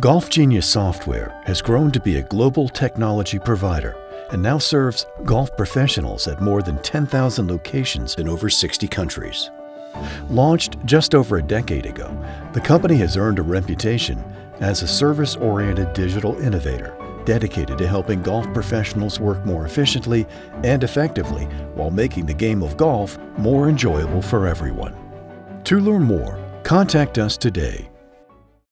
Golf Genius Software has grown to be a global technology provider and now serves golf professionals at more than 10,000 locations in over 60 countries. Launched just over a decade ago, the company has earned a reputation as a service-oriented digital innovator dedicated to helping golf professionals work more efficiently and effectively while making the game of golf more enjoyable for everyone. To learn more, contact us today